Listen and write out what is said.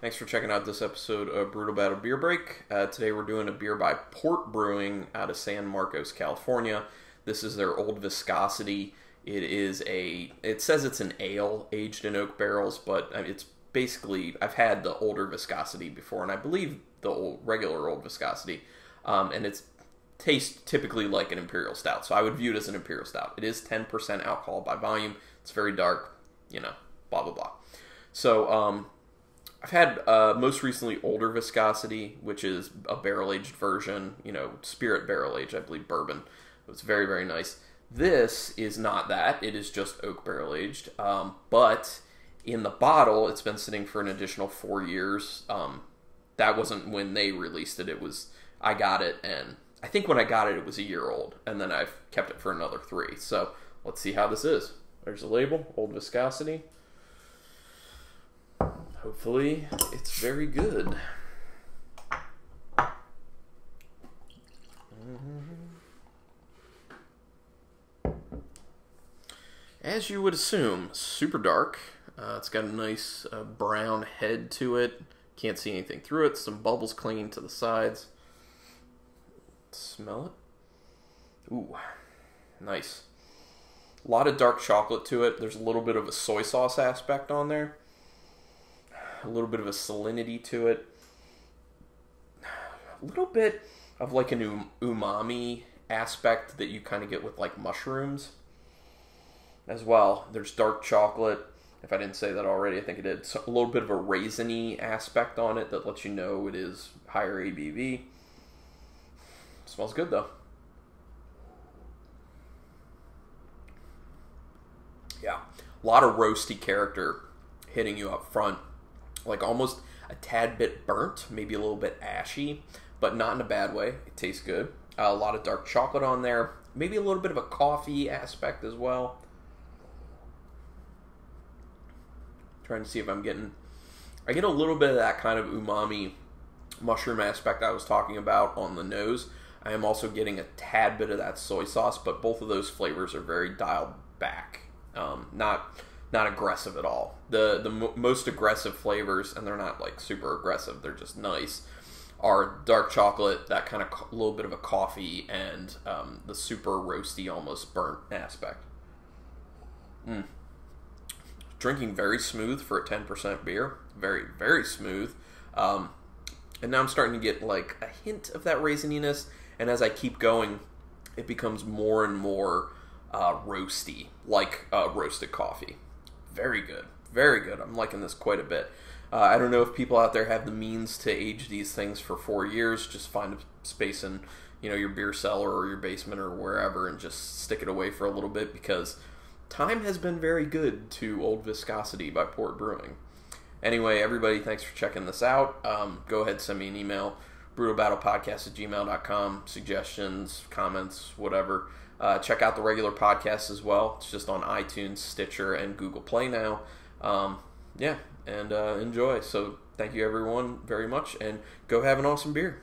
Thanks for checking out this episode of Brewtal Battle Beer Break. Uh, today we're doing a beer by Port Brewing out of San Marcos, California. This is their Old Viscosity. It is a. It says it's an ale aged in oak barrels, but uh, it's basically. I've had the older Viscosity before, and I believe the old, regular Old Viscosity, um, and it's tastes typically like an imperial stout. So I would view it as an imperial stout. It is 10% alcohol by volume. It's very dark, you know, blah blah blah. So um, I've had uh, most recently older viscosity, which is a barrel aged version, you know, spirit barrel aged, I believe bourbon. It's very very nice. This is not that; it is just oak barrel aged. Um, but in the bottle, it's been sitting for an additional four years. Um, that wasn't when they released it; it was I got it, and I think when I got it, it was a year old, and then I've kept it for another three. So let's see how this is. There's a label, old viscosity. Hopefully, it's very good. As you would assume, super dark. Uh, it's got a nice uh, brown head to it. Can't see anything through it. Some bubbles clinging to the sides. Smell it. Ooh, nice. A lot of dark chocolate to it. There's a little bit of a soy sauce aspect on there a little bit of a salinity to it, a little bit of like an um, umami aspect that you kind of get with like mushrooms as well. There's dark chocolate. If I didn't say that already, I think it did. So a little bit of a raisiny aspect on it that lets you know it is higher ABV. Smells good though. Yeah, a lot of roasty character hitting you up front like almost a tad bit burnt, maybe a little bit ashy, but not in a bad way. It tastes good. Uh, a lot of dark chocolate on there, maybe a little bit of a coffee aspect as well. Trying to see if I'm getting. I get a little bit of that kind of umami mushroom aspect I was talking about on the nose. I am also getting a tad bit of that soy sauce, but both of those flavors are very dialed back. Um, not not aggressive at all. The the m- most aggressive flavors, and they're not like super aggressive. They're just nice. Are dark chocolate, that kind of co- little bit of a coffee, and um, the super roasty, almost burnt aspect. Mm. Drinking very smooth for a ten percent beer. Very very smooth. Um, and now I'm starting to get like a hint of that raisininess, and as I keep going, it becomes more and more uh, roasty, like uh, roasted coffee very good, very good. I'm liking this quite a bit. Uh, I don't know if people out there have the means to age these things for four years. Just find a space in, you know, your beer cellar or your basement or wherever, and just stick it away for a little bit because time has been very good to Old Viscosity by Port Brewing. Anyway, everybody, thanks for checking this out. Um, go ahead, send me an email, brewtalbattlepodcast at gmail.com, suggestions, comments, whatever. Uh, check out the regular podcast as well. It's just on iTunes, Stitcher, and Google Play now. Um, yeah, and uh, enjoy. So thank you everyone very much, and go have an awesome beer.